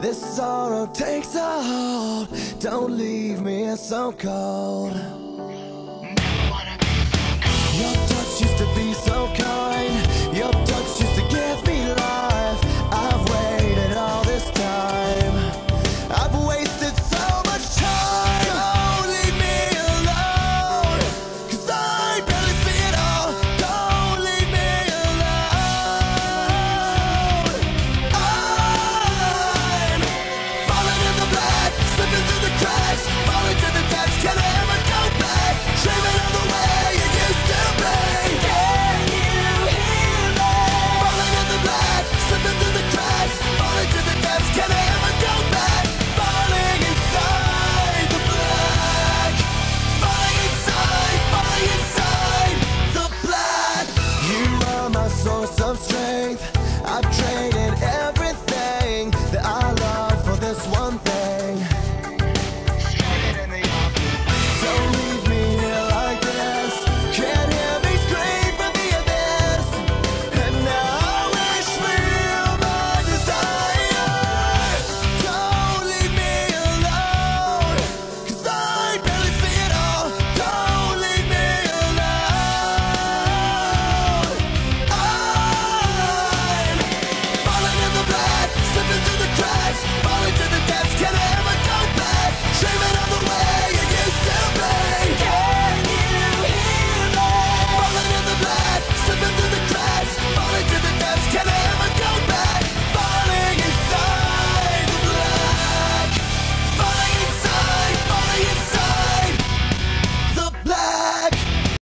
This sorrow takes a hold. Don't leave me so cold.